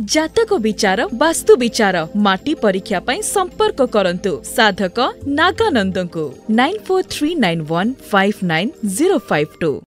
जातक विचार वास्तु विचार माटी परीक्षा पाई संपर्क करंतु साधक नागानंद को nine four three nine one five nine zero five two